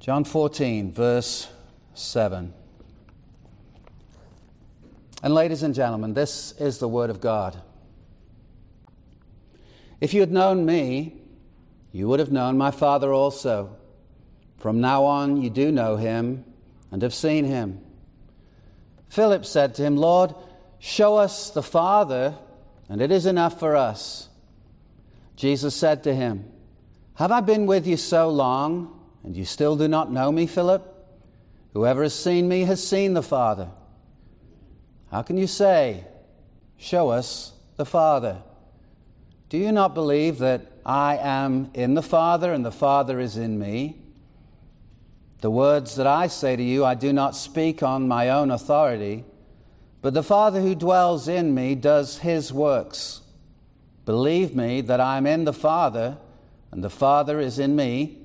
John 14, verse 7. And, ladies and gentlemen, this is the Word of God. If you had known me, you would have known my Father also. From now on, you do know him and have seen him. Philip said to him, Lord, show us the Father, and it is enough for us. Jesus said to him, Have I been with you so long, and you still do not know me, Philip? Whoever has seen me has seen the Father. How can you say, Show us the Father? Do you not believe that I am in the Father and the Father is in me? The words that I say to you, I do not speak on my own authority, but the Father who dwells in me does his works. Believe me that I am in the Father and the Father is in me,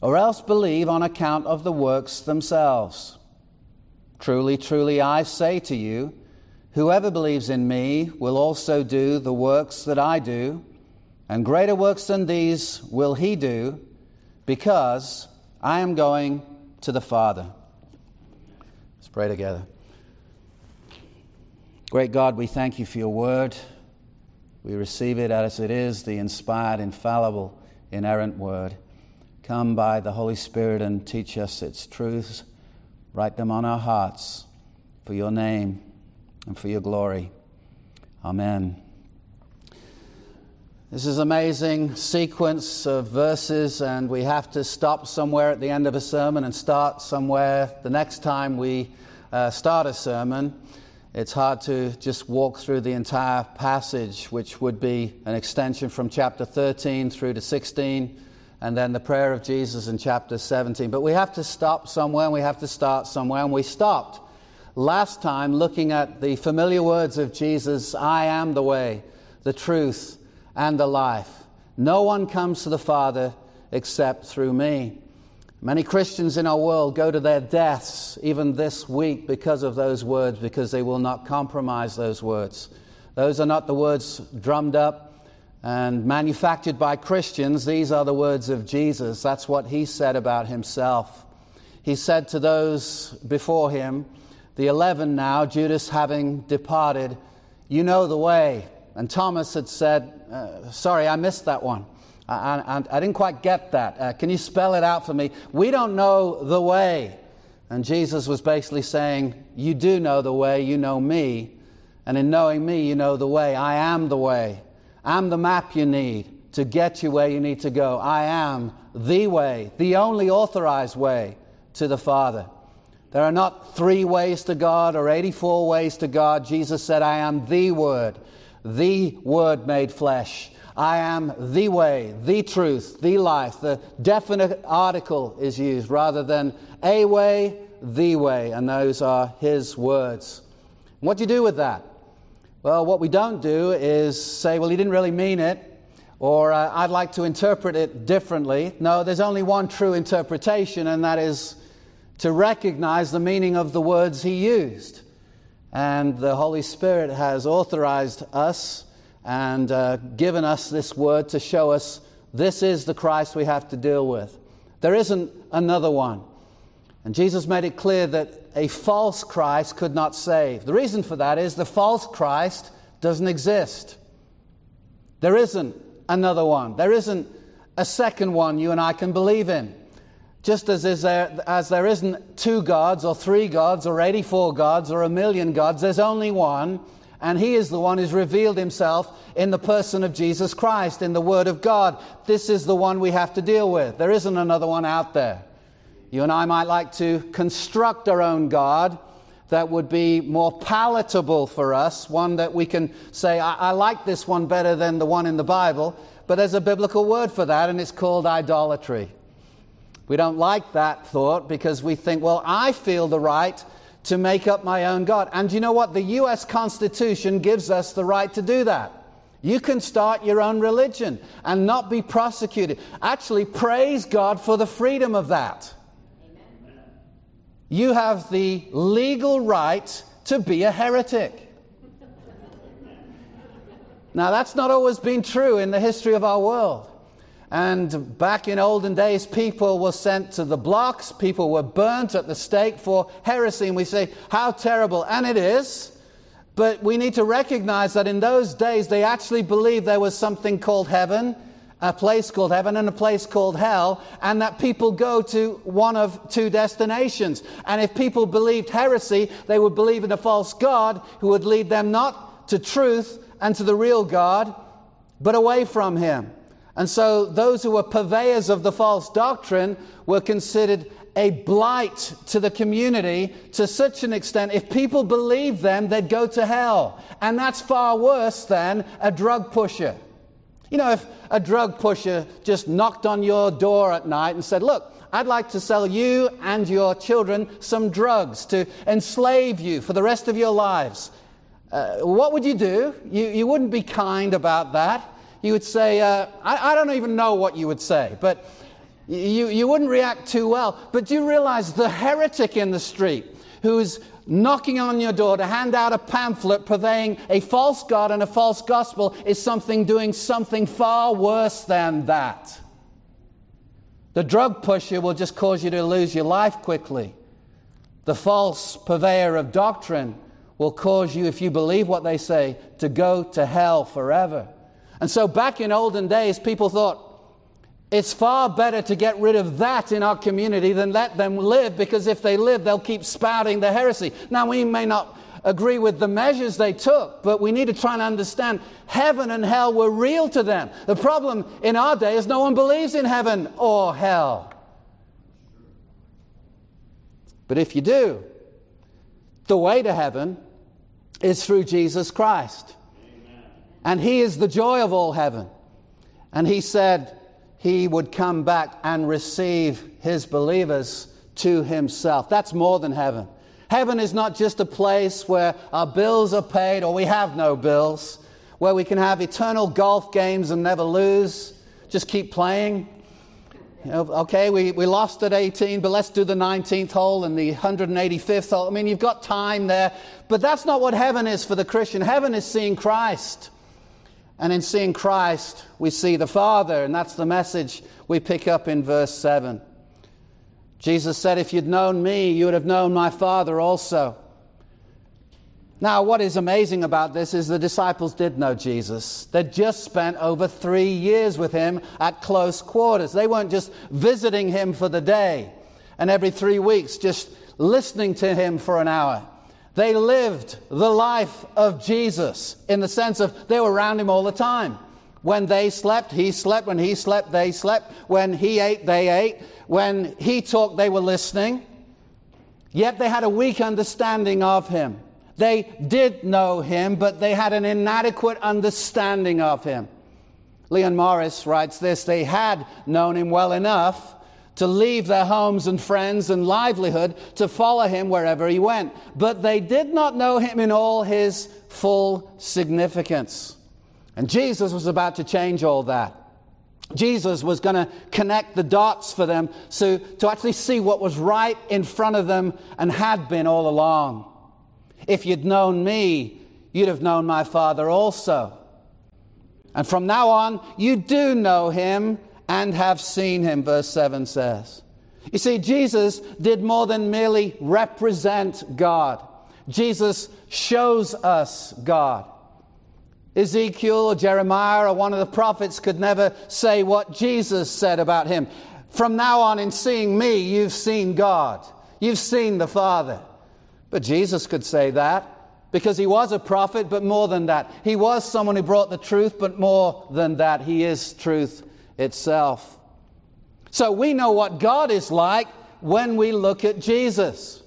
or else believe on account of the works themselves. Truly, truly, I say to you, whoever believes in me will also do the works that I do, and greater works than these will he do, because I am going to the Father. Let's pray together. Great God, we thank you for your word. We receive it as it is, the inspired, infallible, inerrant word. Come by the Holy Spirit and teach us its truths. Write them on our hearts for your name and for your glory. Amen. This is an amazing sequence of verses, and we have to stop somewhere at the end of a sermon and start somewhere the next time we uh, start a sermon. It's hard to just walk through the entire passage, which would be an extension from chapter 13 through to 16, and then the prayer of Jesus in chapter 17. But we have to stop somewhere, and we have to start somewhere, and we stopped last time looking at the familiar words of Jesus I am the way, the truth, and the life. No one comes to the Father except through me. Many Christians in our world go to their deaths even this week because of those words, because they will not compromise those words. Those are not the words drummed up and manufactured by Christians. These are the words of Jesus. That's what he said about himself. He said to those before him, the eleven now, Judas having departed, You know the way. And Thomas had said, uh, Sorry, I missed that one. I, I, I didn't quite get that. Uh, can you spell it out for me? We don't know the way. And Jesus was basically saying, You do know the way, you know me. And in knowing me, you know the way. I am the way. I'm the map you need to get you where you need to go. I am the way, the only authorized way to the Father. There are not three ways to God or 84 ways to God. Jesus said, I am the Word the Word made flesh. I am the way, the truth, the life. The definite article is used rather than a way, the way, and those are His words. What do you do with that? Well, what we don't do is say, well, he didn't really mean it, or uh, I'd like to interpret it differently. No, there's only one true interpretation, and that is to recognize the meaning of the words he used. And the Holy Spirit has authorized us and uh, given us this word to show us this is the Christ we have to deal with. There isn't another one. And Jesus made it clear that a false Christ could not save. The reason for that is the false Christ doesn't exist. There isn't another one. There isn't a second one you and I can believe in. Just as, is there, as there isn't two gods or three gods or 84 gods or a million gods, there's only one, and He is the one who's revealed Himself in the person of Jesus Christ, in the Word of God. This is the one we have to deal with. There isn't another one out there. You and I might like to construct our own God that would be more palatable for us, one that we can say, I, I like this one better than the one in the Bible, but there's a biblical word for that, and it's called idolatry. We don't like that thought because we think, well, I feel the right to make up my own God. And you know what? The U.S. Constitution gives us the right to do that. You can start your own religion and not be prosecuted. Actually, praise God for the freedom of that. Amen. You have the legal right to be a heretic. Now, that's not always been true in the history of our world. And back in olden days, people were sent to the blocks, people were burnt at the stake for heresy. And we say, how terrible. And it is. But we need to recognize that in those days, they actually believed there was something called heaven, a place called heaven, and a place called hell, and that people go to one of two destinations. And if people believed heresy, they would believe in a false God who would lead them not to truth and to the real God, but away from Him. And so those who were purveyors of the false doctrine were considered a blight to the community to such an extent, if people believed them, they'd go to hell. And that's far worse than a drug pusher. You know, if a drug pusher just knocked on your door at night and said, Look, I'd like to sell you and your children some drugs to enslave you for the rest of your lives. Uh, what would you do? You, you wouldn't be kind about that. You would say, uh, I, I don't even know what you would say, but you, you wouldn't react too well. But do you realize the heretic in the street who's knocking on your door to hand out a pamphlet purveying a false God and a false gospel is something doing something far worse than that. The drug pusher will just cause you to lose your life quickly. The false purveyor of doctrine will cause you, if you believe what they say, to go to hell forever. And so back in olden days, people thought, it's far better to get rid of that in our community than let them live because if they live, they'll keep spouting the heresy. Now, we may not agree with the measures they took, but we need to try and understand heaven and hell were real to them. The problem in our day is no one believes in heaven or hell. But if you do, the way to heaven is through Jesus Christ. And He is the joy of all heaven. And He said, he would come back and receive his believers to himself. That's more than heaven. Heaven is not just a place where our bills are paid or we have no bills, where we can have eternal golf games and never lose, just keep playing. You know, okay, we, we lost at 18, but let's do the 19th hole and the 185th hole. I mean, you've got time there, but that's not what heaven is for the Christian. Heaven is seeing Christ. And in seeing Christ, we see the Father, and that's the message we pick up in verse 7. Jesus said, If you'd known me, you would have known my Father also. Now, what is amazing about this is the disciples did know Jesus. They'd just spent over three years with him at close quarters. They weren't just visiting him for the day and every three weeks just listening to him for an hour. They lived the life of Jesus in the sense of they were around him all the time. When they slept, he slept. When he slept, they slept. When he ate, they ate. When he talked, they were listening. Yet they had a weak understanding of him. They did know him, but they had an inadequate understanding of him. Leon Morris writes this They had known him well enough to leave their homes and friends and livelihood to follow him wherever he went. But they did not know him in all his full significance. And Jesus was about to change all that. Jesus was going to connect the dots for them so to actually see what was right in front of them and had been all along. If you'd known me, you'd have known my Father also. And from now on, you do know him and have seen him, verse 7 says. You see, Jesus did more than merely represent God, Jesus shows us God. Ezekiel or Jeremiah or one of the prophets could never say what Jesus said about him. From now on, in seeing me, you've seen God. You've seen the Father. But Jesus could say that because he was a prophet, but more than that. He was someone who brought the truth, but more than that. He is truth itself. So we know what God is like when we look at Jesus.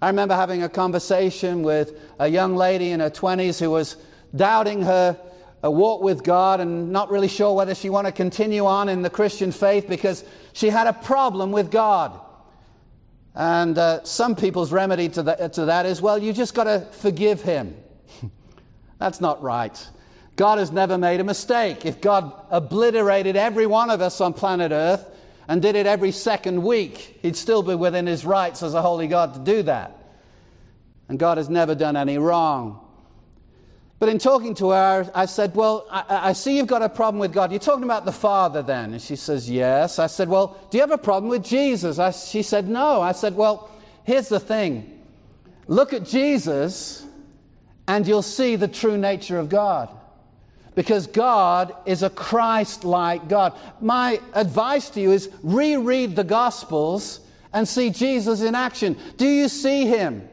I remember having a conversation with a young lady in her 20s who was doubting her walk with God and not really sure whether she wanted to continue on in the Christian faith because she had a problem with God. And uh, some people's remedy to, the, to that is, well, you just got to forgive him. That's not right. God has never made a mistake. If God obliterated every one of us on planet Earth and did it every second week, He'd still be within His rights as a holy God to do that. And God has never done any wrong. But in talking to her, I said, Well, I, I, see you've got a problem with God. You're talking about the Father then? And she says, Yes. I said, Well, do you have a problem with Jesus? I, she said, No. I said, Well, here's the thing look at Jesus, and you'll see the true nature of God. Because God is a Christ like God. My advice to you is reread the Gospels and see Jesus in action. Do you see him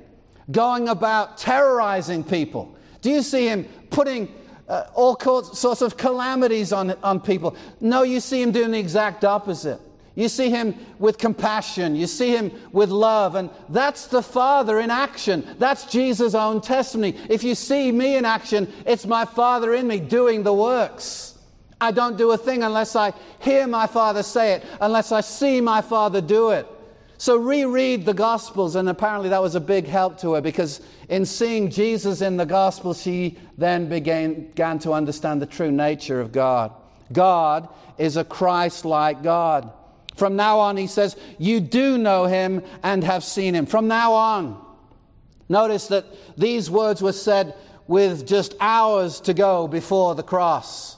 going about terrorizing people? Do you see him putting uh, all sorts of calamities on, on people? No, you see him doing the exact opposite. You see him with compassion. You see him with love. And that's the Father in action. That's Jesus' own testimony. If you see me in action, it's my Father in me doing the works. I don't do a thing unless I hear my Father say it, unless I see my Father do it. So reread the Gospels, and apparently that was a big help to her because in seeing Jesus in the Gospel, she then began, began to understand the true nature of God. God is a Christ like God. From now on, he says, You do know him and have seen him. From now on, notice that these words were said with just hours to go before the cross.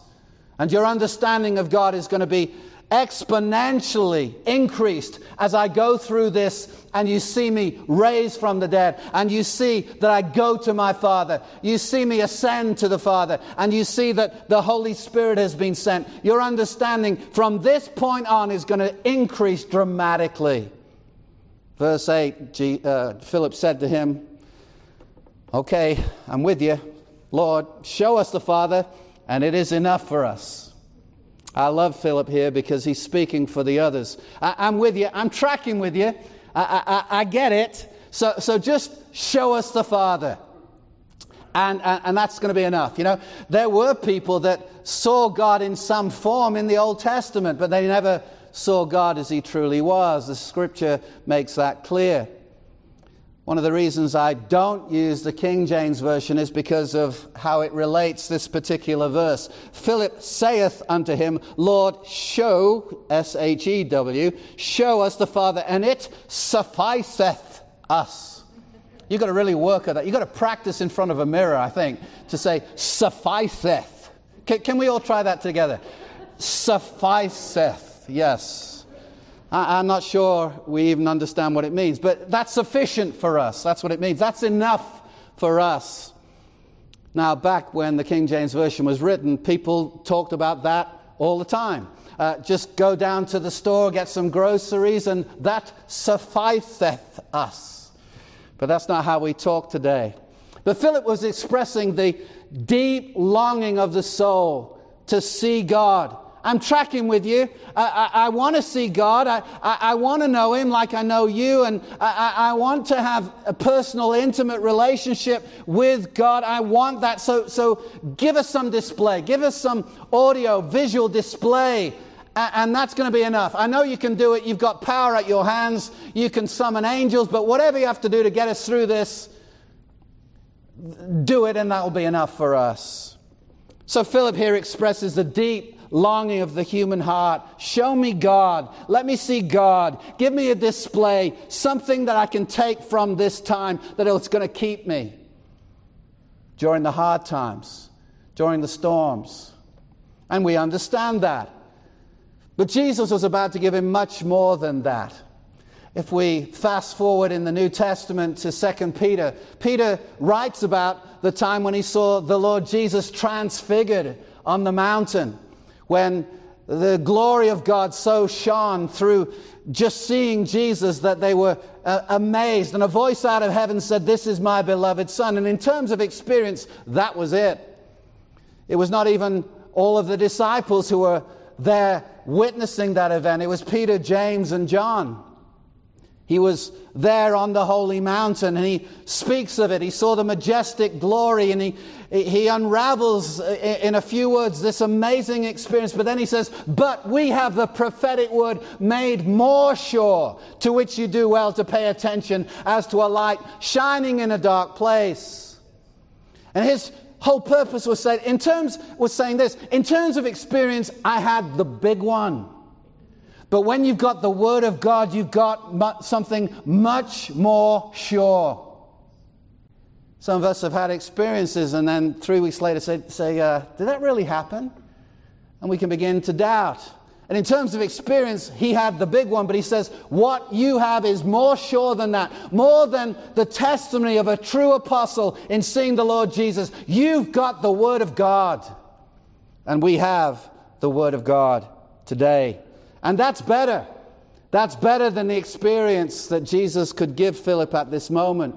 And your understanding of God is going to be exponentially increased as I go through this and you see me raised from the dead and you see that I go to my Father. You see me ascend to the Father and you see that the Holy Spirit has been sent. Your understanding from this point on is going to increase dramatically. Verse 8 G, uh, Philip said to him, Okay, I'm with you. Lord, show us the Father, and it is enough for us. I love Philip here because he's speaking for the others. I, am with you. I'm tracking with you. I, I, I, get it. So, so just show us the Father. And, and, and that's going to be enough. You know, there were people that saw God in some form in the Old Testament, but they never saw God as he truly was. The scripture makes that clear. One of the reasons I don't use the King James Version is because of how it relates this particular verse. Philip saith unto him, Lord, show, S H E W, show us the Father, and it sufficeth us. You've got to really work at that. You've got to practice in front of a mirror, I think, to say, sufficeth. Can, can we all try that together? Sufficeth, yes. I'm not sure we even understand what it means, but that's sufficient for us. That's what it means. That's enough for us. Now, back when the King James Version was written, people talked about that all the time. Uh, just go down to the store, get some groceries, and that sufficeth us. But that's not how we talk today. But Philip was expressing the deep longing of the soul to see God I'm tracking with you. I, I, I want to see God. I, I, I want to know Him like I know you. And I, I want to have a personal, intimate relationship with God. I want that. So, so give us some display. Give us some audio, visual display. And that's going to be enough. I know you can do it. You've got power at your hands. You can summon angels. But whatever you have to do to get us through this, do it, and that will be enough for us. So Philip here expresses the deep longing of the human heart. Show me God. Let me see God. Give me a display, something that I can take from this time that it's going to keep me during the hard times, during the storms. And we understand that. But Jesus was about to give him much more than that. If we fast forward in the New Testament to 2 Peter, Peter writes about the time when he saw the Lord Jesus transfigured on the mountain when the glory of God so shone through just seeing Jesus that they were uh, amazed. And a voice out of heaven said, This is my beloved Son. And in terms of experience, that was it. It was not even all of the disciples who were there witnessing that event, it was Peter, James, and John. He was there on the holy mountain and he speaks of it. He saw the majestic glory and he, he unravels uh, in a few words this amazing experience. But then he says, But we have the prophetic word made more sure, to which you do well to pay attention as to a light shining in a dark place. And his whole purpose was said in terms was saying this in terms of experience, I had the big one. But when you've got the Word of God, you've got something much more sure. Some of us have had experiences and then three weeks later say, say uh, Did that really happen? And we can begin to doubt. And in terms of experience, he had the big one, but he says, What you have is more sure than that, more than the testimony of a true apostle in seeing the Lord Jesus. You've got the Word of God. And we have the Word of God today. And that's better. That's better than the experience that Jesus could give Philip at this moment.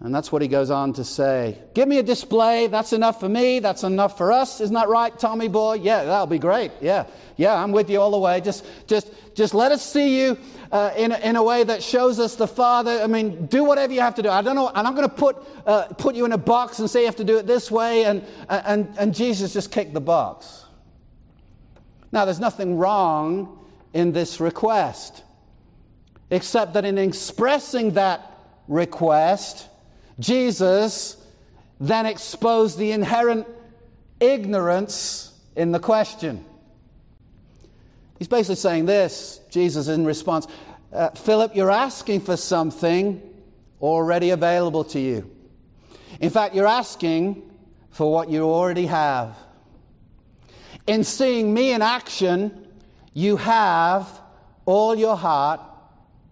And that's what he goes on to say. Give me a display. That's enough for me. That's enough for us. Isn't that right, Tommy boy? Yeah, that'll be great. Yeah, yeah, I'm with you all the way. Just, just, just let us see you uh, in, a, in a way that shows us the Father. I mean, do whatever you have to do. I don't know. And I'm going to put, uh, put you in a box and say you have to do it this way. And, and, and Jesus just kicked the box. Now, there's nothing wrong in this request, except that in expressing that request, Jesus then exposed the inherent ignorance in the question. He's basically saying this, Jesus in response uh, Philip, you're asking for something already available to you. In fact, you're asking for what you already have. In seeing me in action, you have all your heart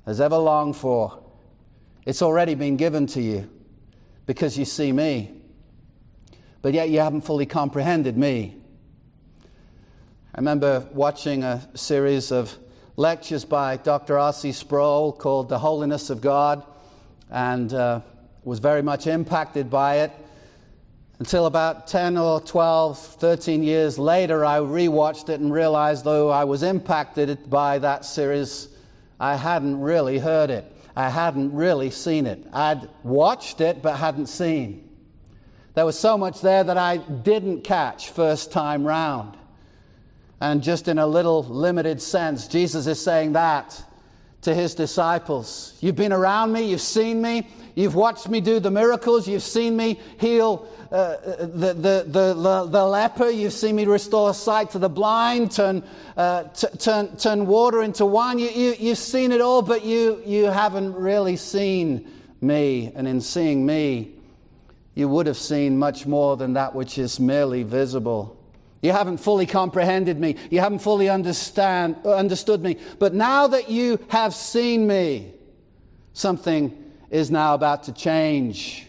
has ever longed for. It's already been given to you because you see me. But yet you haven't fully comprehended me. I remember watching a series of lectures by Dr. R.C. Sproul called The Holiness of God and uh, was very much impacted by it. Until about 10 or 12, 13 years later, I rewatched it and realized, though I was impacted by that series, I hadn't really heard it. I hadn't really seen it. I'd watched it, but hadn't seen. There was so much there that I didn't catch first time round. And just in a little limited sense, Jesus is saying that to his disciples. You've been around me, you've seen me, you've watched me do the miracles, you've seen me heal uh, the, the, the, the, leper, you've seen me restore sight to the blind, turn, uh, t- turn, turn water into wine. You, you, you've seen it all, but you, you haven't really seen me. And in seeing me, you would have seen much more than that which is merely visible. You haven't fully comprehended me. You haven't fully understand, understood me. But now that you have seen me, something is now about to change.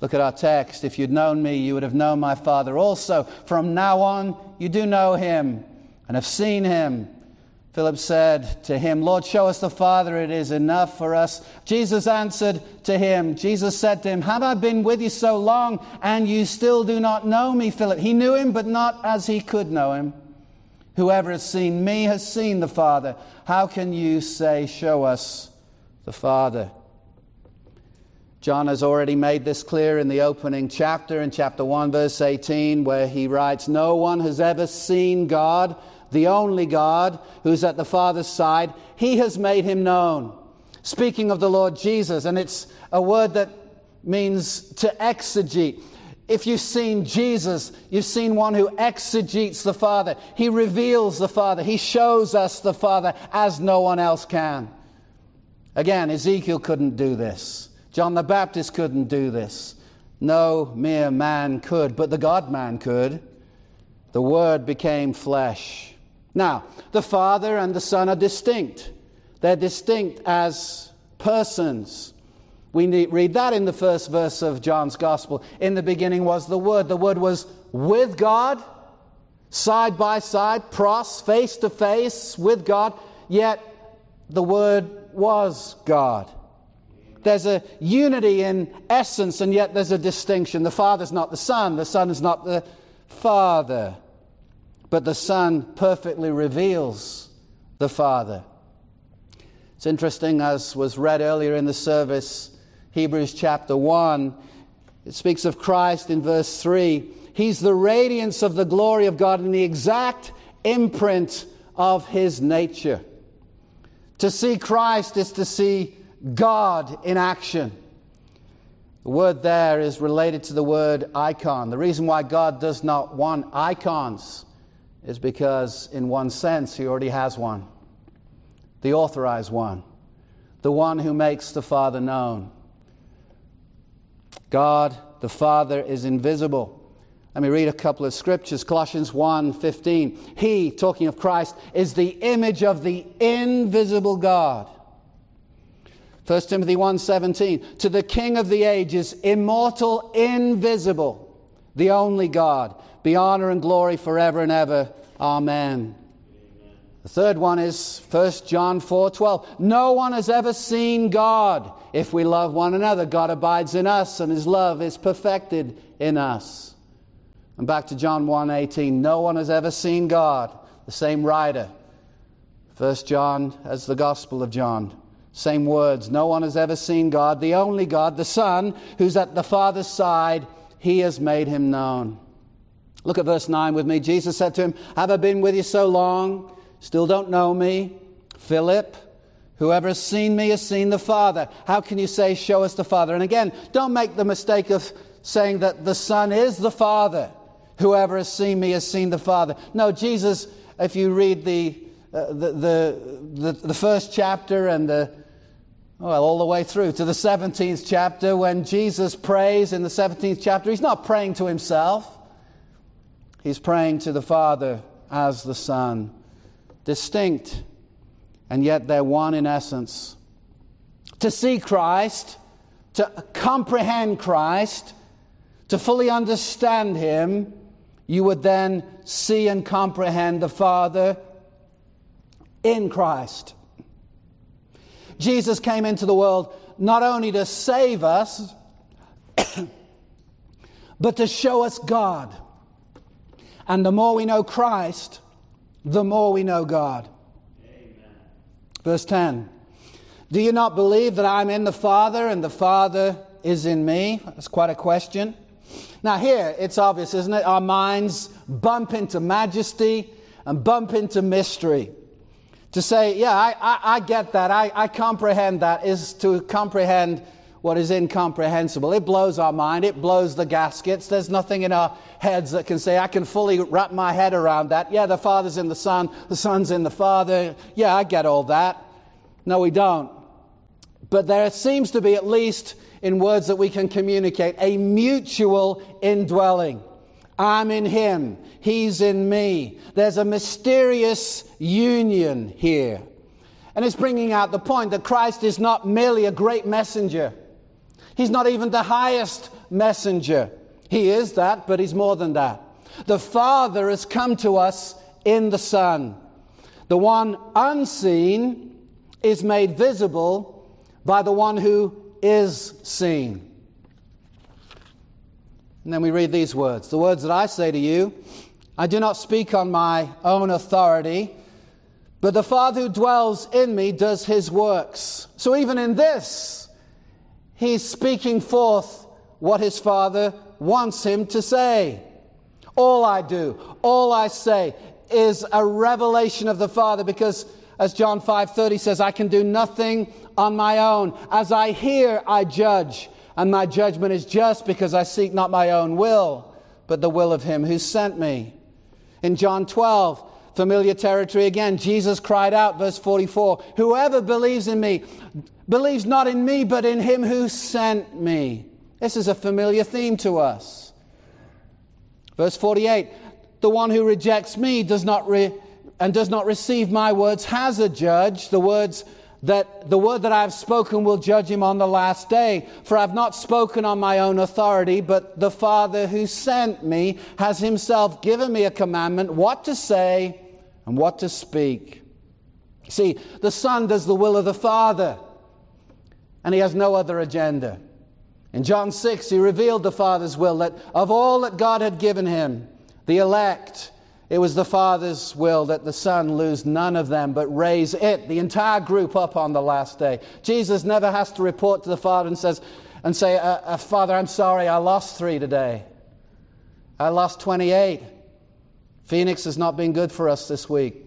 Look at our text. If you'd known me, you would have known my Father also. From now on, you do know him and have seen him. Philip said to him, Lord, show us the Father, it is enough for us. Jesus answered to him, Jesus said to him, Have I been with you so long, and you still do not know me, Philip? He knew him, but not as he could know him. Whoever has seen me has seen the Father. How can you say, Show us the Father? John has already made this clear in the opening chapter, in chapter 1, verse 18, where he writes, No one has ever seen God the only God who's at the Father's side, he has made him known. Speaking of the Lord Jesus, and it's a word that means to exegete. If you've seen Jesus, you've seen one who exegetes the Father. He reveals the Father. He shows us the Father as no one else can. Again, Ezekiel couldn't do this. John the Baptist couldn't do this. No mere man could, but the God man could. The Word became flesh. Now, the Father and the Son are distinct. They're distinct as persons. We read that in the first verse of John's Gospel. In the beginning was the Word. The Word was with God, side by side, pros, face to face with God, yet the Word was God. There's a unity in essence, and yet there's a distinction. The Father's not the Son, the Son is not the Father but the Son perfectly reveals the Father. It's interesting, as was read earlier in the service, Hebrews chapter 1, it speaks of Christ in verse 3. He's the radiance of the glory of God and the exact imprint of his nature. To see Christ is to see God in action. The word there is related to the word icon. The reason why God does not want icons is because, in one sense, he already has one the authorized one, the one who makes the Father known. God the Father is invisible. Let me read a couple of scriptures. Colossians 1:15. He, talking of Christ, is the image of the invisible God. 1 Timothy 1:17. To the King of the ages, immortal, invisible, the only God, be honor and glory forever and ever. Amen. The third one is 1 John 4:12. No one has ever seen God. If we love one another, God abides in us and his love is perfected in us. And back to John 1:18, no one has ever seen God. The same writer. First John as the Gospel of John. Same words. No one has ever seen God, the only God, the Son, who's at the Father's side. He has made him known. Look at verse 9 with me. Jesus said to him, Have I been with you so long? Still don't know me? Philip, whoever has seen me has seen the Father. How can you say, Show us the Father? And again, don't make the mistake of saying that the Son is the Father. Whoever has seen me has seen the Father. No, Jesus, if you read the, uh, the, the, the, the first chapter and the, well, all the way through to the 17th chapter, when Jesus prays in the 17th chapter, he's not praying to himself, he's praying to the Father as the Son. Distinct, and yet they're one in essence. To see Christ, to comprehend Christ, to fully understand Him, you would then see and comprehend the Father in Christ. Jesus came into the world not only to save us, but to show us God. And the more we know Christ, the more we know God. Amen. Verse 10 Do you not believe that I'm in the Father and the Father is in me? That's quite a question. Now, here it's obvious, isn't it? Our minds bump into majesty and bump into mystery. To say, yeah, I, I, I get that, I, I comprehend that, is to comprehend what is incomprehensible. It blows our mind, it blows the gaskets. There's nothing in our heads that can say, I can fully wrap my head around that. Yeah, the Father's in the Son, the Son's in the Father. Yeah, I get all that. No, we don't. But there seems to be at least in words that we can communicate a mutual indwelling. I'm in him, he's in me. There's a mysterious union here. And it's bringing out the point that Christ is not merely a great messenger, he's not even the highest messenger. He is that, but he's more than that. The Father has come to us in the Son. The one unseen is made visible by the one who is seen. And then we read these words The words that I say to you, I do not speak on my own authority, but the Father who dwells in me does his works. So even in this, he's speaking forth what his Father wants him to say. All I do, all I say is a revelation of the Father because as John 5:30 says, I can do nothing on my own. As I hear, I judge, and my judgment is just because I seek not my own will, but the will of him who sent me. In John 12, familiar territory again, Jesus cried out, verse 44, Whoever believes in me believes not in me, but in him who sent me. This is a familiar theme to us. Verse 48, the one who rejects me does not re- and does not receive my words has a judge. The words that the word that I have spoken will judge him on the last day. For I have not spoken on my own authority, but the Father who sent me has himself given me a commandment what to say and what to speak. See, the Son does the will of the Father, and he has no other agenda. In John 6, he revealed the Father's will that of all that God had given him, the elect, it was the Father's will that the Son lose none of them, but raise it, the entire group, up on the last day. Jesus never has to report to the Father and, says, and say, uh, uh, Father, I'm sorry, I lost three today. I lost 28. Phoenix has not been good for us this week.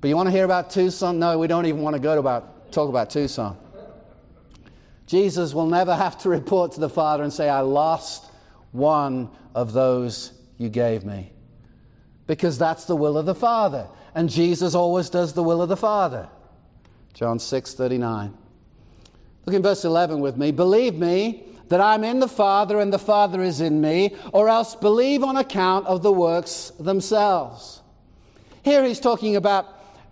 But you want to hear about Tucson? No, we don't even want to go to about, talk about Tucson. Jesus will never have to report to the Father and say, I lost one of those you gave me because that's the will of the Father. And Jesus always does the will of the Father. John 6 39. Look in verse 11 with me. Believe me that I'm in the Father and the Father is in me, or else believe on account of the works themselves. Here he's talking about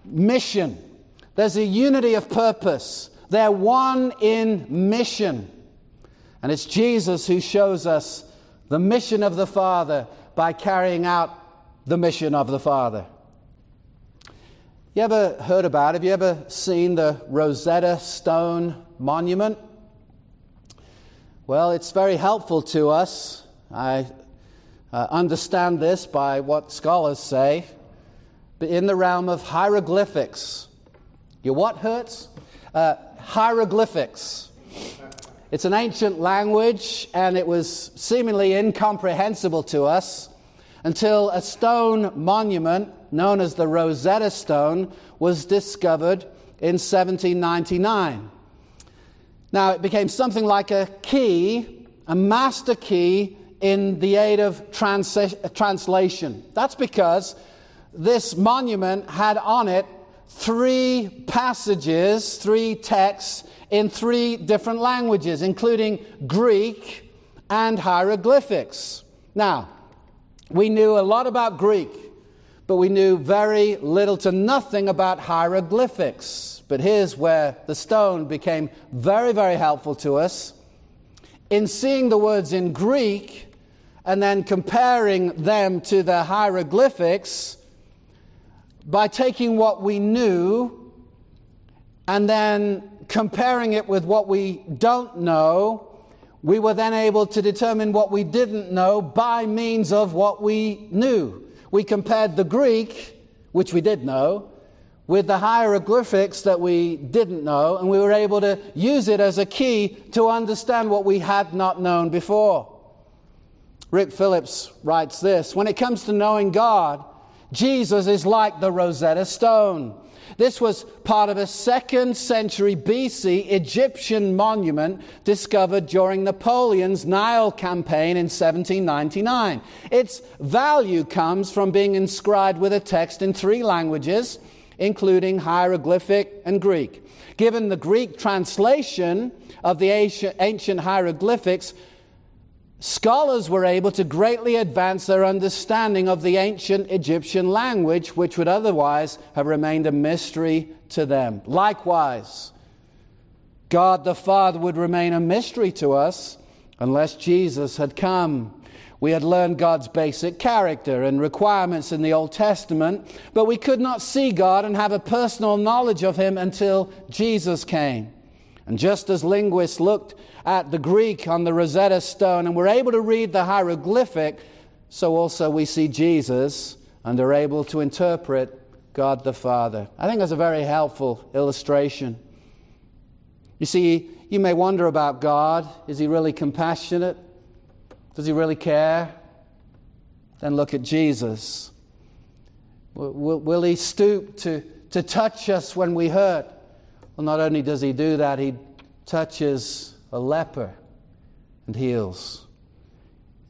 mission. There's a unity of purpose. They're one in mission. And it's Jesus who shows us the mission of the Father by carrying out the mission of the Father. You ever heard about, have you ever seen the Rosetta Stone Monument? Well, it's very helpful to us. I uh, understand this by what scholars say, but in the realm of hieroglyphics. Your what hurts? Uh, hieroglyphics. It's an ancient language, and it was seemingly incomprehensible to us until a stone monument known as the Rosetta Stone was discovered in 1799. Now, it became something like a key, a master key in the aid of trans- translation. That's because this monument had on it three passages, three texts in three different languages, including Greek and hieroglyphics. Now, we knew a lot about Greek, but we knew very little to nothing about hieroglyphics. But here's where the stone became very, very helpful to us. In seeing the words in Greek and then comparing them to the hieroglyphics, by taking what we knew and then comparing it with what we don't know, we were then able to determine what we didn't know by means of what we knew. We compared the Greek, which we did know, with the hieroglyphics that we didn't know, and we were able to use it as a key to understand what we had not known before. Rick Phillips writes this When it comes to knowing God, Jesus is like the Rosetta Stone. This was part of a second century BC Egyptian monument discovered during Napoleon's Nile campaign in 1799. Its value comes from being inscribed with a text in three languages, including hieroglyphic and Greek. Given the Greek translation of the ancient hieroglyphics, Scholars were able to greatly advance their understanding of the ancient Egyptian language, which would otherwise have remained a mystery to them. Likewise, God the Father would remain a mystery to us unless Jesus had come. We had learned God's basic character and requirements in the Old Testament, but we could not see God and have a personal knowledge of Him until Jesus came. And just as linguists looked at the Greek on the Rosetta Stone and were able to read the hieroglyphic, so also we see Jesus and are able to interpret God the Father. I think that's a very helpful illustration. You see, you may wonder about God. Is he really compassionate? Does he really care? Then look at Jesus. Will, will, will he stoop to, to touch us when we hurt? Well, not only does he do that, he touches a leper and heals.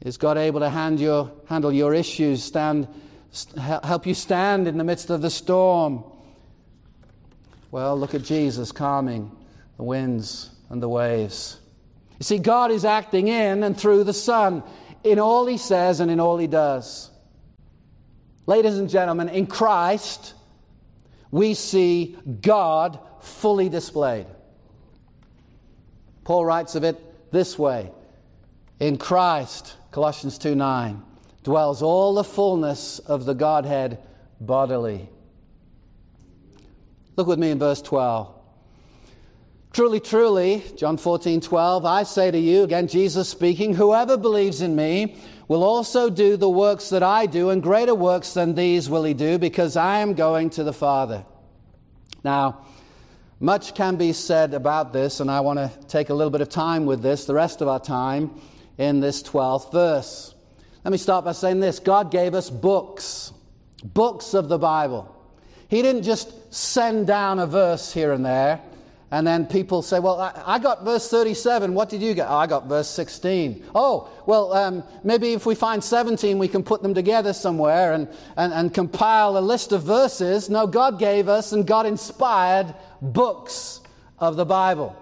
Is God able to hand your, handle your issues, stand, help you stand in the midst of the storm? Well, look at Jesus calming the winds and the waves. You see, God is acting in and through the Son in all He says and in all He does. Ladies and gentlemen, in Christ, we see God fully displayed. Paul writes of it this way In Christ, Colossians 2 9, dwells all the fullness of the Godhead bodily. Look with me in verse 12. Truly, truly, John 14, 12, I say to you, again, Jesus speaking, whoever believes in me will also do the works that I do, and greater works than these will he do, because I am going to the Father. Now, much can be said about this, and I want to take a little bit of time with this, the rest of our time, in this 12th verse. Let me start by saying this God gave us books, books of the Bible. He didn't just send down a verse here and there. And then people say, Well, I, got verse 37. What did you get? Oh, I got verse 16. Oh, well, um, maybe if we find 17, we can put them together somewhere and, and, and compile a list of verses. No, God gave us and God inspired books of the Bible.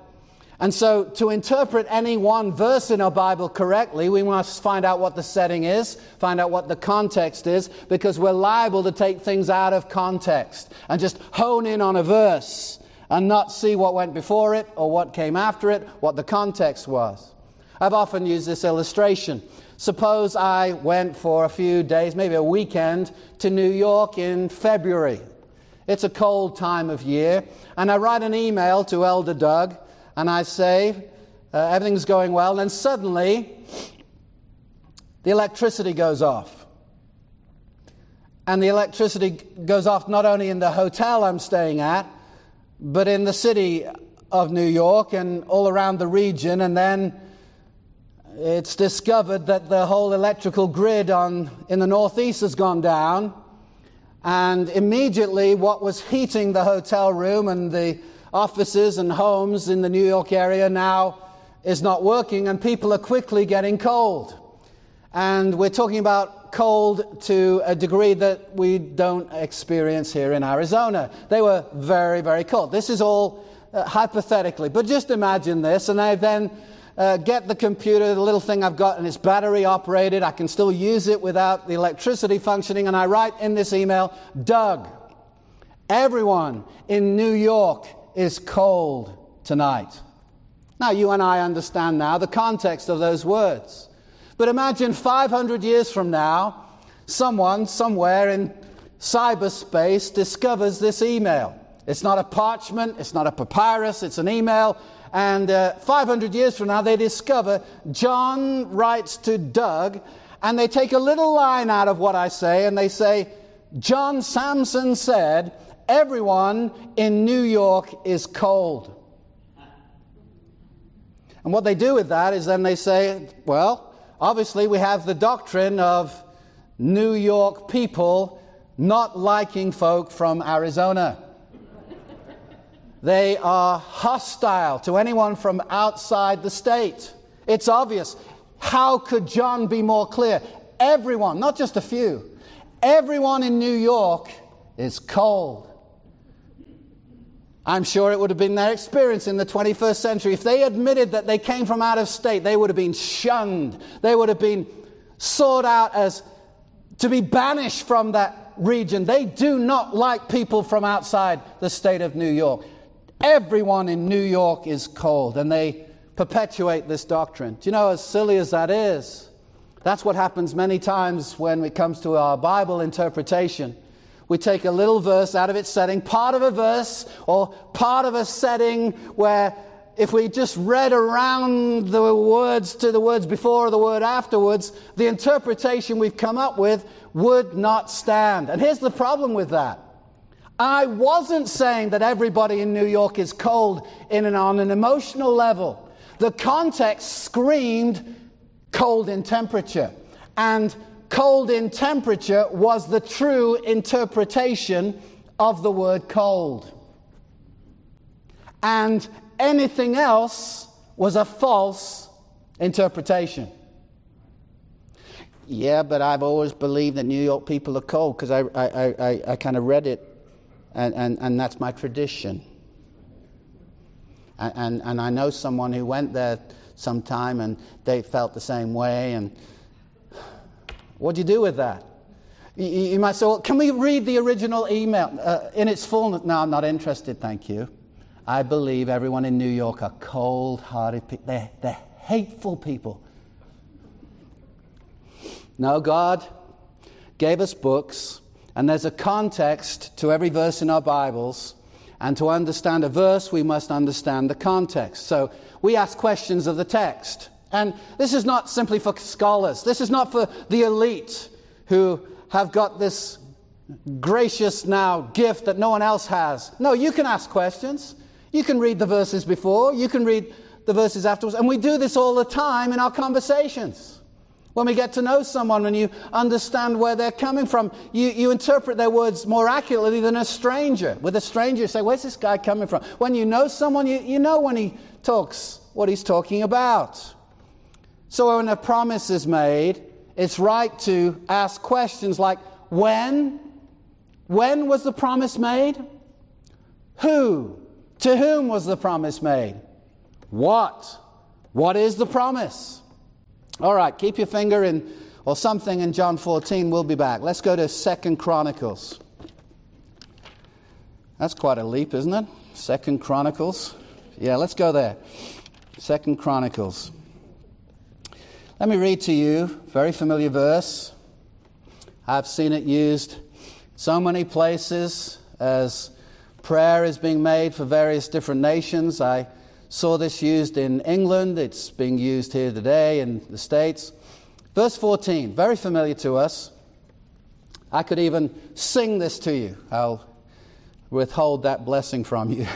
And so, to interpret any one verse in our Bible correctly, we must find out what the setting is, find out what the context is, because we're liable to take things out of context and just hone in on a verse and not see what went before it or what came after it, what the context was. I've often used this illustration. Suppose I went for a few days, maybe a weekend, to New York in February. It's a cold time of year, and I write an email to Elder Doug and I say, uh, everything's going well, and then suddenly the electricity goes off. And the electricity goes off not only in the hotel I'm staying at, but in the city of New York and all around the region. And then it's discovered that the whole electrical grid on, in the northeast has gone down. And immediately, what was heating the hotel room and the offices and homes in the New York area now is not working, and people are quickly getting cold. And we're talking about cold to a degree that we don't experience here in Arizona. They were very, very cold. This is all uh, hypothetically, but just imagine this, and I then uh, get the computer, the little thing I've got, and it's battery operated. I can still use it without the electricity functioning, and I write in this email Doug, everyone in New York is cold tonight. Now, you and I understand now the context of those words. But imagine 500 years from now, someone somewhere in cyberspace discovers this email. It's not a parchment, it's not a papyrus, it's an email. And uh, 500 years from now, they discover John writes to Doug, and they take a little line out of what I say, and they say, John Samson said, Everyone in New York is cold. And what they do with that is then they say, well, obviously we have the doctrine of New York people not liking folk from Arizona. they are hostile to anyone from outside the state. It's obvious. How could John be more clear? Everyone, not just a few, everyone in New York is cold. I'm sure it would have been their experience in the 21st century. If they admitted that they came from out of state, they would have been shunned. They would have been sought out as to be banished from that region. They do not like people from outside the state of New York. Everyone in New York is cold, and they perpetuate this doctrine. Do you know, as silly as that is, that's what happens many times when it comes to our Bible interpretation we take a little verse out of its setting, part of a verse or part of a setting where if we just read around the words to the words before or the word afterwards, the interpretation we've come up with would not stand. And here's the problem with that. I wasn't saying that everybody in New York is cold in and on an emotional level. The context screamed cold in temperature. And cold in temperature was the true interpretation of the word cold. And anything else was a false interpretation. Yeah, but I've always believed that New York people are cold because I, I, I, I kind of read it, and, and, and that's my tradition. And, and, and I know someone who went there sometime and they felt the same way, and what do you do with that? You, you might say, well, can we read the original email uh, in its fullness? No, I'm not interested, thank you. I believe everyone in New York are cold hearted people. They're, they're hateful people. No, God gave us books, and there's a context to every verse in our Bibles. And to understand a verse, we must understand the context. So we ask questions of the text. And this is not simply for scholars, this is not for the elite who have got this gracious now gift that no one else has. No, you can ask questions. You can read the verses before, you can read the verses afterwards. And we do this all the time in our conversations. When we get to know someone and you understand where they're coming from, you, you interpret their words more accurately than a stranger. With a stranger, you say, Where's this guy coming from? When you know someone, you, you know when he talks what he's talking about. So when a promise is made, it's right to ask questions like when? When was the promise made? Who? To whom was the promise made? What? What is the promise? All right, keep your finger in or something in John 14. We'll be back. Let's go to Second Chronicles. That's quite a leap, isn't it? Second Chronicles. Yeah, let's go there. Second Chronicles. Let me read to you very familiar verse. I've seen it used so many places as prayer is being made for various different nations. I saw this used in England, it's being used here today in the States. Verse 14, very familiar to us. I could even sing this to you. I'll withhold that blessing from you.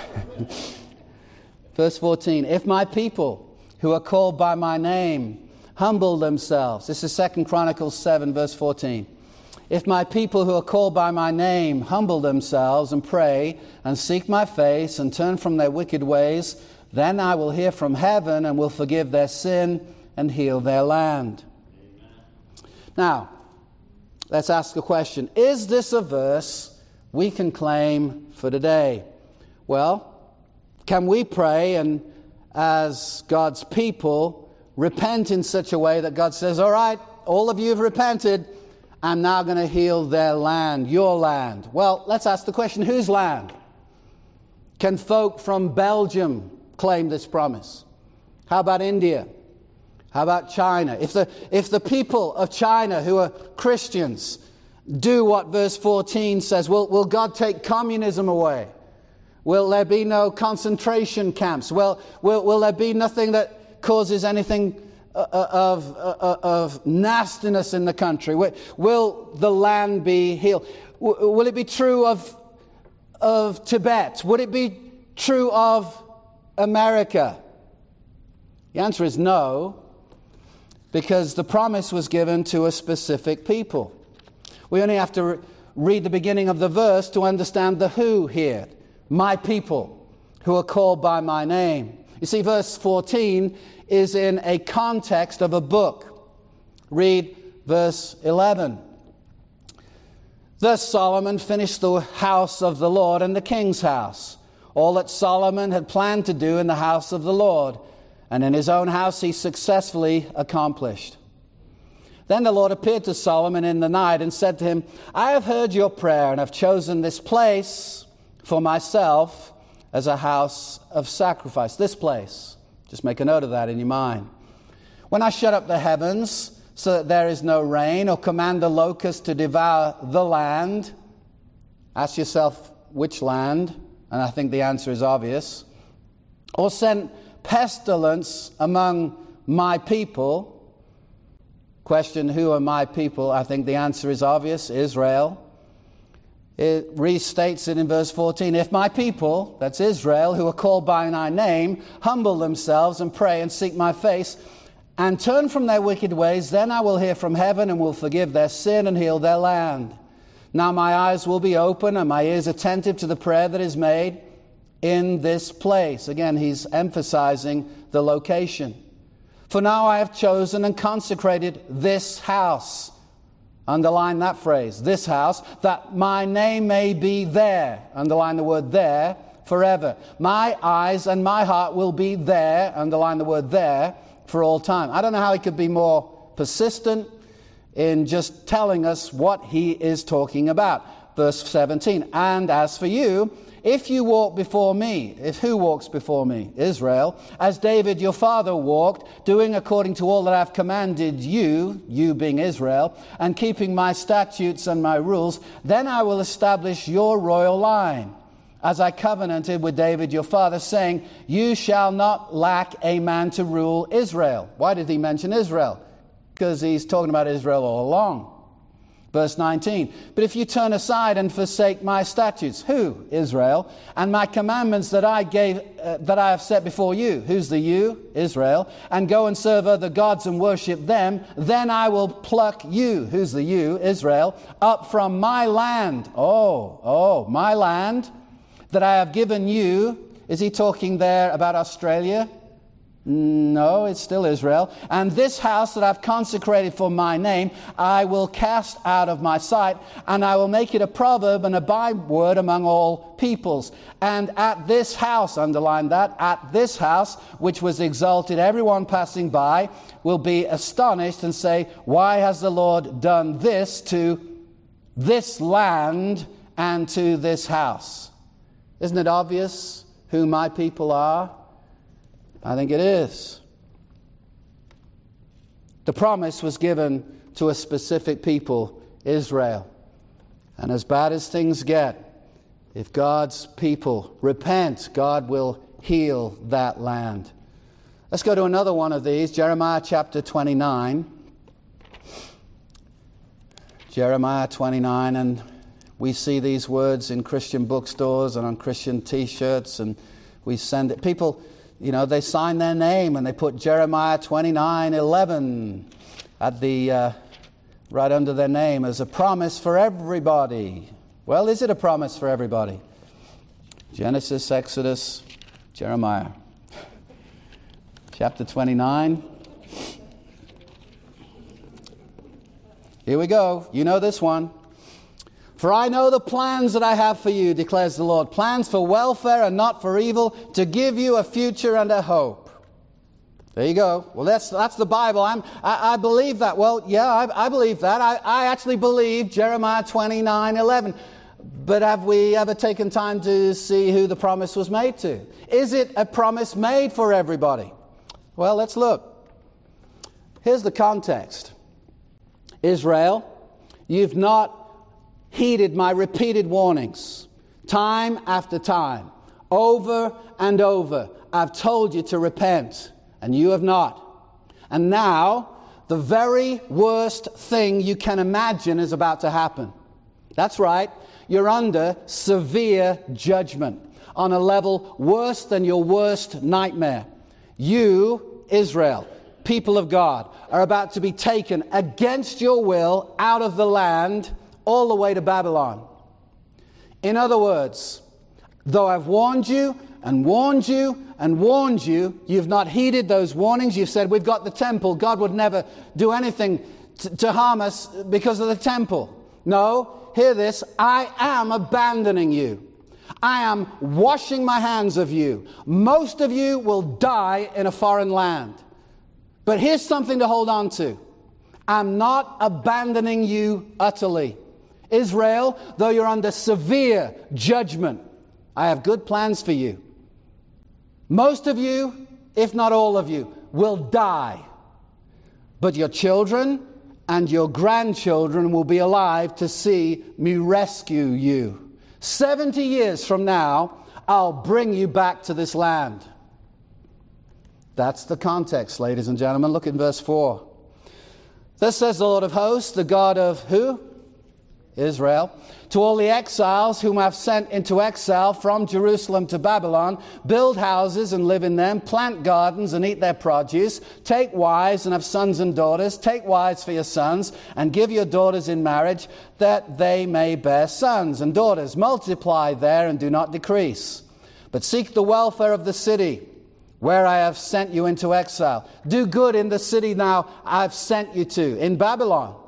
Verse 14, if my people who are called by my name humble themselves. This is Second Chronicles 7, verse 14. If my people who are called by my name humble themselves and pray and seek my face and turn from their wicked ways, then I will hear from heaven and will forgive their sin and heal their land. Amen. Now, let's ask a question Is this a verse we can claim for today? Well, can we pray and, as God's people, repent in such a way that God says, All right, all of you have repented. I'm now going to heal their land, your land. Well, let's ask the question whose land? Can folk from Belgium claim this promise? How about India? How about China? If the, if the people of China who are Christians do what verse 14 says, will, will God take communism away? Will there be no concentration camps? Will, will, will there be nothing that causes anything uh, uh, of, uh, of nastiness in the country? Will the land be healed? Will it be true of, of Tibet? Would it be true of America? The answer is no, because the promise was given to a specific people. We only have to read the beginning of the verse to understand the who here. My people who are called by my name. You see, verse 14 is in a context of a book. Read verse 11. Thus Solomon finished the house of the Lord and the king's house all that Solomon had planned to do in the house of the Lord, and in his own house he successfully accomplished. Then the Lord appeared to Solomon in the night and said to him, I have heard your prayer and have chosen this place for myself as a house of sacrifice. This place. Just make a note of that in your mind. When I shut up the heavens so that there is no rain, or command the locust to devour the land, ask yourself which land and I think the answer is obvious, or sent pestilence among my people. Question Who are my people? I think the answer is obvious Israel. It restates it in verse 14 If my people, that's Israel, who are called by my name, humble themselves and pray and seek my face, and turn from their wicked ways, then I will hear from heaven and will forgive their sin and heal their land. Now my eyes will be open and my ears attentive to the prayer that is made in this place. Again, he's emphasizing the location. For now I have chosen and consecrated this house. Underline that phrase, this house, that my name may be there. Underline the word there forever. My eyes and my heart will be there. Underline the word there for all time. I don't know how he could be more persistent in just telling us what he is talking about. Verse 17, and as for you, if you walk before me, if who walks before me? Israel, as David your father walked, doing according to all that I've commanded you, you being Israel, and keeping my statutes and my rules, then I will establish your royal line. As I covenanted with David your father, saying, You shall not lack a man to rule Israel. Why did he mention Israel? because he's talking about Israel all along. Verse 19, but if you turn aside and forsake my statutes, who? Israel, and my commandments that I gave, uh, that I have set before you, who's the you? Israel, and go and serve other gods and worship them, then I will pluck you, who's the you? Israel, up from my land. Oh, oh, my land that I have given you. Is he talking there about Australia? No, it's still Israel. And this house that I've consecrated for my name, I will cast out of my sight, and I will make it a proverb and a byword among all peoples. And at this house, underline that, at this house, which was exalted, everyone passing by will be astonished and say, Why has the Lord done this to this land and to this house? Isn't it obvious who my people are? I think it is. The promise was given to a specific people, Israel. And as bad as things get, if God's people repent, God will heal that land. Let's go to another one of these Jeremiah chapter 29. Jeremiah 29, and we see these words in Christian bookstores and on Christian t shirts, and we send it. People you know, they sign their name and they put Jeremiah 29 11 at the, uh, right under their name as a promise for everybody. Well, is it a promise for everybody? Genesis, Exodus, Jeremiah. Chapter 29. Here we go. You know this one. For I know the plans that I have for you, declares the Lord plans for welfare and not for evil, to give you a future and a hope. There you go. Well, that's, that's the Bible. I'm, I, I believe that. Well, yeah, I, I believe that. I, I actually believe Jeremiah 29 11. But have we ever taken time to see who the promise was made to? Is it a promise made for everybody? Well, let's look. Here's the context Israel, you've not heeded my repeated warnings time after time, over and over. I've told you to repent, and you have not. And now, the very worst thing you can imagine is about to happen. That's right, you're under severe judgment on a level worse than your worst nightmare. You, Israel, people of God, are about to be taken against your will out of the land all the way to Babylon. In other words, though I've warned you and warned you and warned you, you've not heeded those warnings. You've said, We've got the temple. God would never do anything to, to harm us because of the temple. No, hear this I am abandoning you. I am washing my hands of you. Most of you will die in a foreign land. But here's something to hold on to I'm not abandoning you utterly. Israel, though you're under severe judgment, I have good plans for you. Most of you, if not all of you, will die. But your children and your grandchildren will be alive to see me rescue you. 70 years from now, I'll bring you back to this land. That's the context, ladies and gentlemen. Look in verse 4. This says the Lord of hosts, the God of who? Israel, to all the exiles whom I've sent into exile from Jerusalem to Babylon, build houses and live in them, plant gardens and eat their produce, take wives and have sons and daughters, take wives for your sons, and give your daughters in marriage, that they may bear sons and daughters. Multiply there and do not decrease. But seek the welfare of the city where I have sent you into exile. Do good in the city now I've sent you to, in Babylon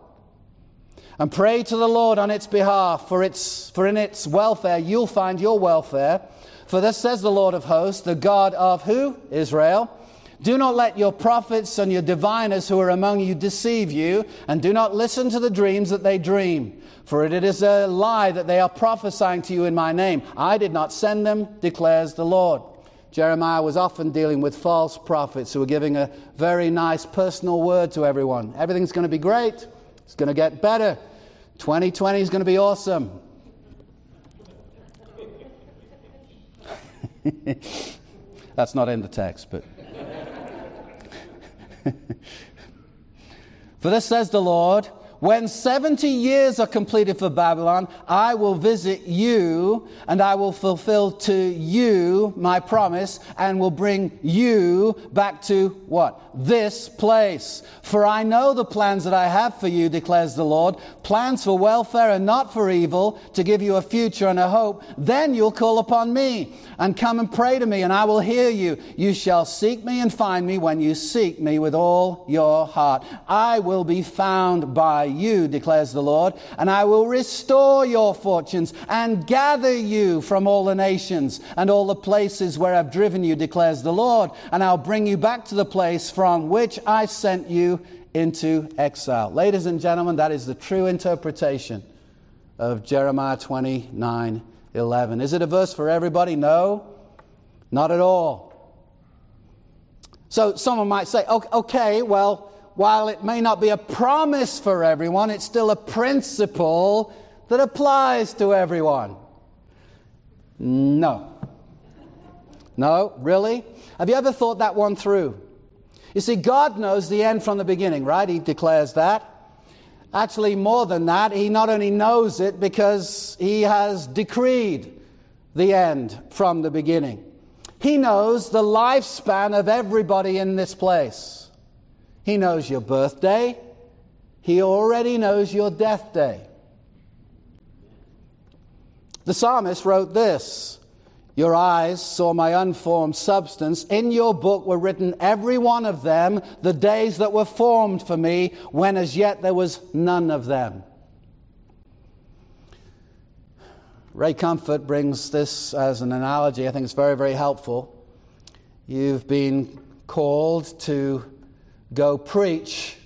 and pray to the Lord on its behalf, for, its, for in its welfare you'll find your welfare. For thus says the Lord of hosts, the God of who? Israel. Do not let your prophets and your diviners who are among you deceive you, and do not listen to the dreams that they dream. For it is a lie that they are prophesying to you in my name. I did not send them, declares the Lord. Jeremiah was often dealing with false prophets who were giving a very nice personal word to everyone. Everything's going to be great. It's going to get better. 2020 is going to be awesome. That's not in the text, but. For this says the Lord when 70 years are completed for Babylon, I will visit you and I will fulfill to you my promise and will bring you back to what? This place. For I know the plans that I have for you, declares the Lord plans for welfare and not for evil, to give you a future and a hope. Then you'll call upon me and come and pray to me, and I will hear you. You shall seek me and find me when you seek me with all your heart. I will be found by you, declares the Lord, and I will restore your fortunes and gather you from all the nations and all the places where I've driven you, declares the Lord, and I'll bring you back to the place from which I sent you into exile. Ladies and gentlemen, that is the true interpretation of Jeremiah 29 11. Is it a verse for everybody? No, not at all. So someone might say, okay, well, while it may not be a promise for everyone, it's still a principle that applies to everyone. No. No, really? Have you ever thought that one through? You see, God knows the end from the beginning, right? He declares that. Actually, more than that, He not only knows it because He has decreed the end from the beginning. He knows the lifespan of everybody in this place. He knows your birthday. He already knows your death day. The psalmist wrote this Your eyes saw my unformed substance. In your book were written, every one of them, the days that were formed for me, when as yet there was none of them. Ray Comfort brings this as an analogy. I think it's very, very helpful. You've been called to go preach.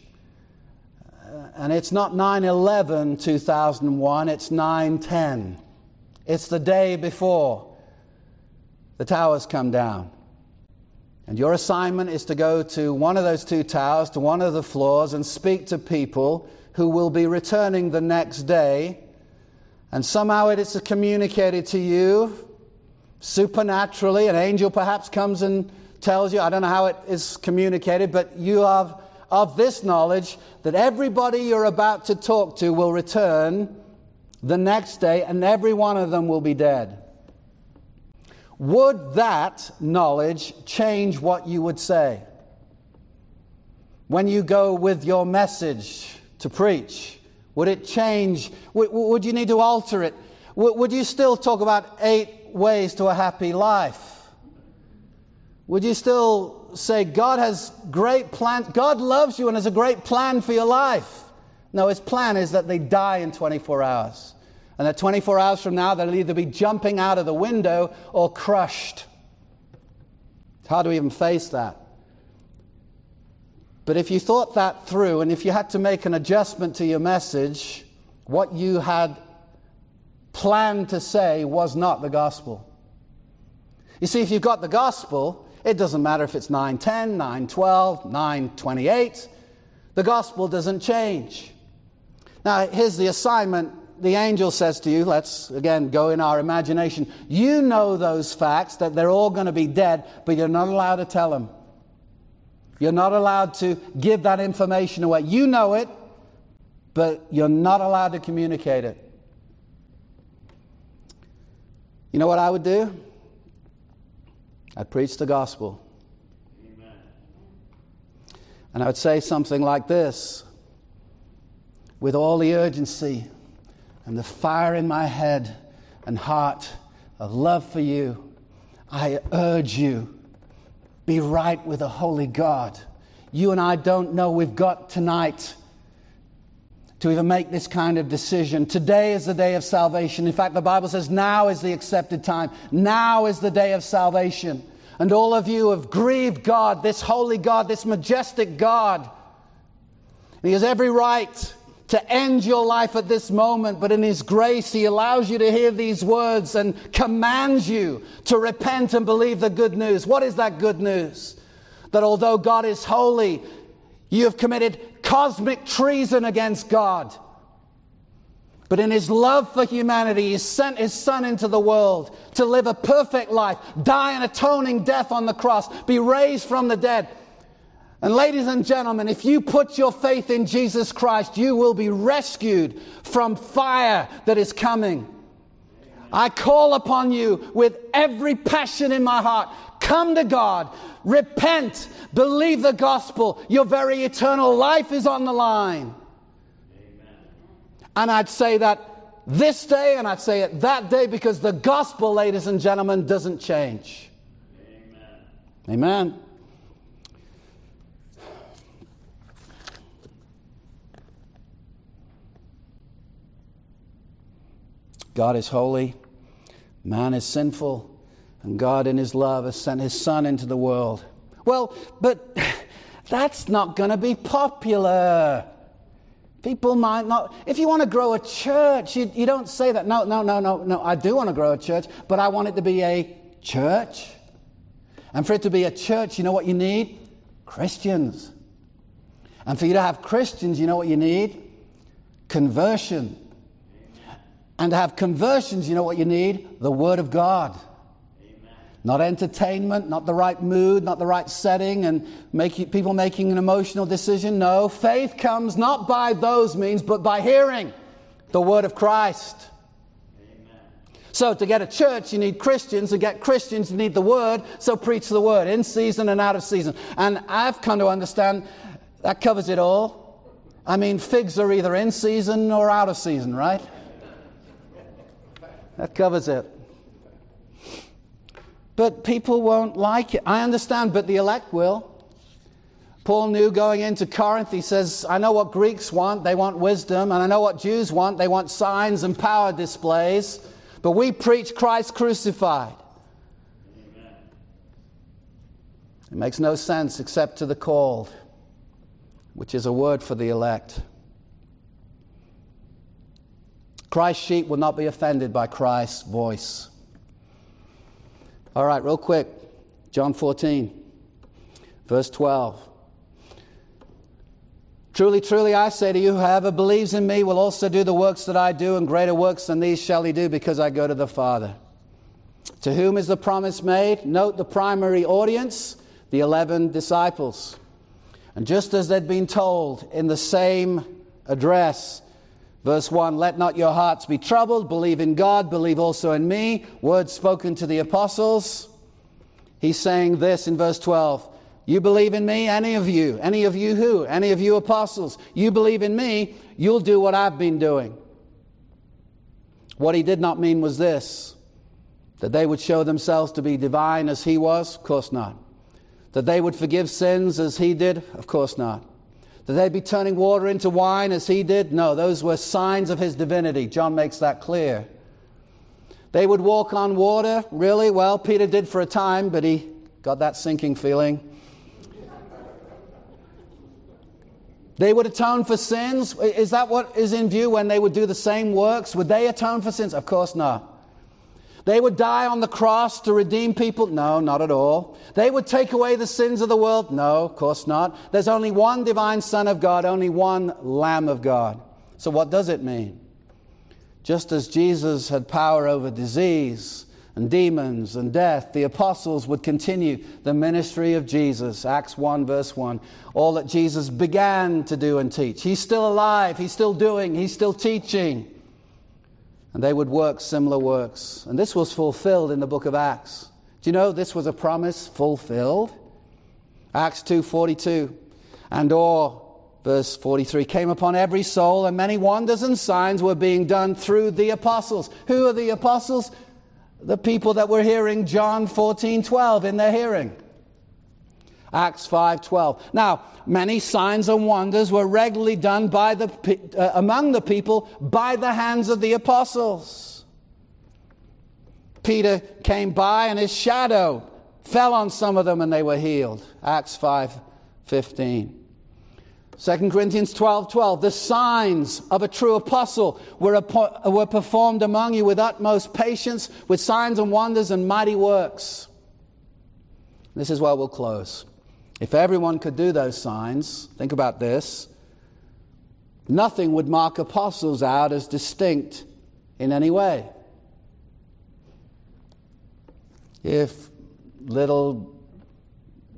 Uh, and it's not 9 11 2001, it's 9 10. It's the day before the towers come down. And your assignment is to go to one of those two towers, to one of the floors, and speak to people who will be returning the next day. And somehow it is communicated to you supernaturally. An angel perhaps comes and tells you, I don't know how it is communicated, but you have of this knowledge that everybody you're about to talk to will return the next day and every one of them will be dead. Would that knowledge change what you would say? When you go with your message to preach, would it change? Would, you need to alter it? Would you still talk about eight ways to a happy life? Would you still say God has great plan? God loves you and has a great plan for your life. No, his plan is that they die in 24 hours. And that 24 hours from now, they'll either be jumping out of the window or crushed. It's hard to even face that. But if you thought that through, and if you had to make an adjustment to your message, what you had planned to say was not the gospel. You see, if you've got the gospel, it doesn't matter if it's 910, 912, 928. The gospel doesn't change. Now, here's the assignment the angel says to you. Let's again go in our imagination. You know those facts that they're all going to be dead, but you're not allowed to tell them. You're not allowed to give that information away. You know it, but you're not allowed to communicate it. You know what I would do? I preach the gospel. Amen. And I would say something like this with all the urgency and the fire in my head and heart of love for you, I urge you be right with a holy God. You and I don't know we've got tonight to even make this kind of decision. Today is the day of salvation. In fact, the Bible says now is the accepted time. Now is the day of salvation. And all of you have grieved God, this holy God, this majestic God. And he has every right to end your life at this moment, but in His grace, He allows you to hear these words and commands you to repent and believe the good news. What is that good news? That although God is holy, you have committed cosmic treason against God. But in his love for humanity, he sent his son into the world to live a perfect life, die an atoning death on the cross, be raised from the dead, And ladies and gentlemen, if you put your faith in Jesus Christ, you will be rescued from fire that is coming. I call upon you with every passion in my heart. Come to God, repent, believe the gospel. Your very eternal life is on the line. And I'd say that this day and I'd say it that day because the gospel, ladies and gentlemen, doesn't change. Amen. Amen. God is holy, man is sinful, and God, in His love, has sent His Son into the world. Well, but that's not going to be popular. People might not. If you want to grow a church, you, you don't say that. No, no, no, no, no. I do want to grow a church, but I want it to be a church. And for it to be a church, you know what you need? Christians. And for you to have Christians, you know what you need? Conversion. And to have conversions, you know what you need? The Word of God. Not entertainment, not the right mood, not the right setting, and making, people making an emotional decision. No, faith comes not by those means, but by hearing the Word of Christ. Amen. So, to get a church, you need Christians. To get Christians, you need the Word. So, preach the Word in season and out of season. And I've come to understand that covers it all. I mean, figs are either in season or out of season, right? That covers it. But people won't like it. I understand, but the elect will. Paul knew going into Corinth, he says, I know what Greeks want, they want wisdom, and I know what Jews want, they want signs and power displays, but we preach Christ crucified. Amen. It makes no sense except to the called, which is a word for the elect. Christ's sheep will not be offended by Christ's voice. All right, real quick. John 14, verse 12. Truly, truly, I say to you, whoever believes in me will also do the works that I do, and greater works than these shall he do, because I go to the Father. To whom is the promise made? Note the primary audience, the 11 disciples. And just as they'd been told in the same address, Verse 1 Let not your hearts be troubled. Believe in God. Believe also in me. Words spoken to the apostles. He's saying this in verse 12 You believe in me, any of you. Any of you who? Any of you apostles. You believe in me, you'll do what I've been doing. What he did not mean was this that they would show themselves to be divine as he was? Of course not. That they would forgive sins as he did? Of course not. That they'd be turning water into wine as he did? No, those were signs of his divinity. John makes that clear. They would walk on water, really? Well, Peter did for a time, but he got that sinking feeling. They would atone for sins. Is that what is in view when they would do the same works? Would they atone for sins? Of course not. They would die on the cross to redeem people? No, not at all. They would take away the sins of the world? No, of course not. There's only one divine Son of God, only one Lamb of God. So, what does it mean? Just as Jesus had power over disease and demons and death, the apostles would continue the ministry of Jesus. Acts 1, verse 1. All that Jesus began to do and teach. He's still alive, he's still doing, he's still teaching and they would work similar works. And this was fulfilled in the book of Acts. Do you know this was a promise fulfilled? Acts 2:42 and awe verse 43 came upon every soul and many wonders and signs were being done through the apostles. Who are the apostles? The people that were hearing John 14:12 in their hearing. Acts 5:12. Now, many signs and wonders were regularly done by the, uh, among the people by the hands of the apostles. Peter came by and his shadow fell on some of them and they were healed. Acts 5:15. 2 Corinthians 12 12. The signs of a true apostle were, were performed among you with utmost patience, with signs and wonders and mighty works. This is where we'll close. If everyone could do those signs, think about this, nothing would mark apostles out as distinct in any way. If little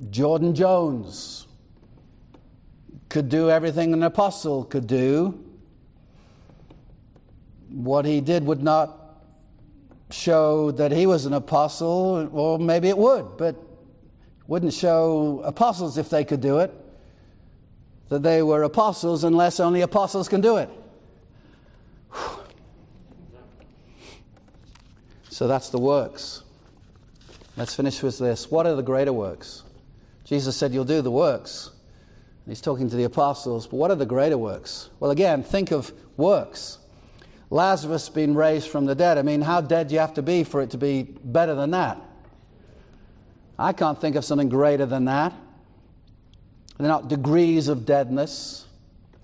Jordan Jones could do everything an apostle could do, what he did would not show that he was an apostle, or maybe it would, but wouldn't show apostles if they could do it, that they were apostles unless only apostles can do it. So that's the works. Let's finish with this. What are the greater works? Jesus said, You'll do the works. He's talking to the apostles, but what are the greater works? Well, again, think of works. Lazarus being raised from the dead. I mean, how dead do you have to be for it to be better than that? I can't think of something greater than that. They're not degrees of deadness.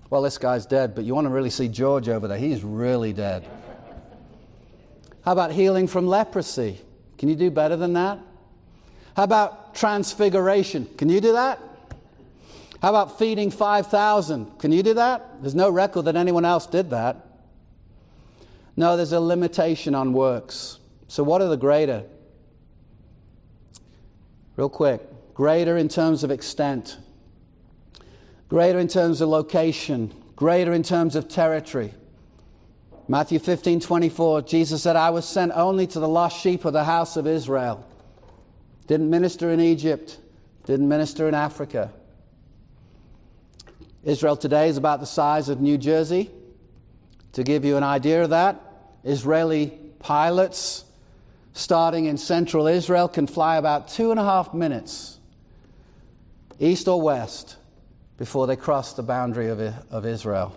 Well, this guy's dead, but you want to really see George over there. He's really dead. How about healing from leprosy? Can you do better than that? How about transfiguration? Can you do that? How about feeding 5,000? Can you do that? There's no record that anyone else did that. No, there's a limitation on works. So, what are the greater? Real quick greater in terms of extent, greater in terms of location, greater in terms of territory. Matthew 15 24, Jesus said, I was sent only to the lost sheep of the house of Israel. Didn't minister in Egypt, didn't minister in Africa. Israel today is about the size of New Jersey. To give you an idea of that, Israeli pilots starting in central Israel can fly about two and a half minutes east or west before they cross the boundary of, of Israel.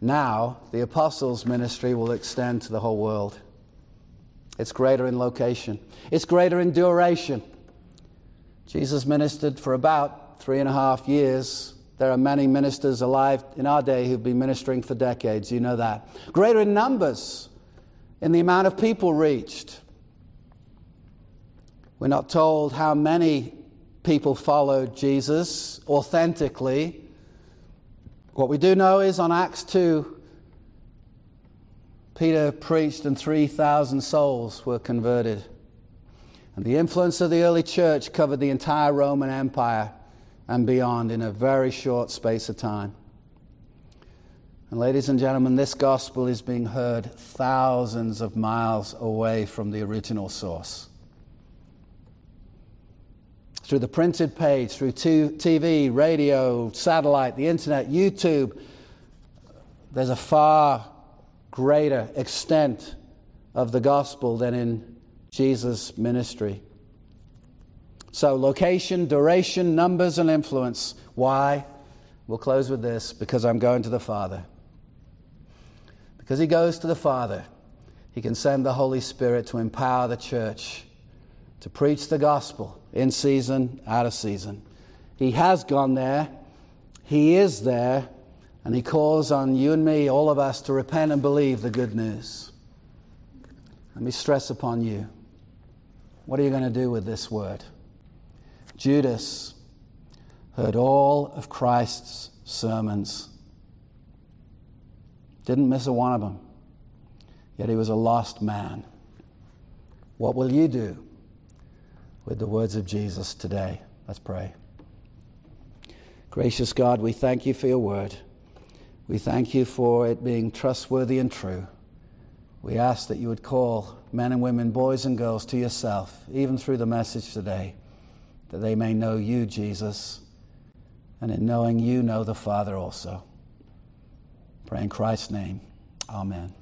Now, the apostles' ministry will extend to the whole world. It's greater in location, it's greater in duration. Jesus ministered for about three and a half years there are many ministers alive in our day who've been ministering for decades. You know that. Greater in numbers, in the amount of people reached. We're not told how many people followed Jesus authentically. What we do know is on Acts 2, Peter preached and 3,000 souls were converted. And the influence of the early church covered the entire Roman Empire and beyond in a very short space of time. And, ladies and gentlemen, this gospel is being heard thousands of miles away from the original source. Through the printed page, through TV, radio, satellite, the internet, YouTube, there's a far greater extent of the gospel than in Jesus' ministry. So, location, duration, numbers, and influence. Why? We'll close with this because I'm going to the Father. Because He goes to the Father, He can send the Holy Spirit to empower the church to preach the gospel in season, out of season. He has gone there, He is there, and He calls on you and me, all of us, to repent and believe the good news. Let me stress upon you what are you going to do with this word? Judas heard all of Christ's sermons, didn't miss a one of them, yet he was a lost man. What will you do with the words of Jesus today? Let's pray. Gracious God, we thank you for your word. We thank you for it being trustworthy and true. We ask that you would call men and women, boys and girls, to yourself, even through the message today that they may know you, Jesus, and in knowing you, know the Father also. Pray in Christ's name. Amen.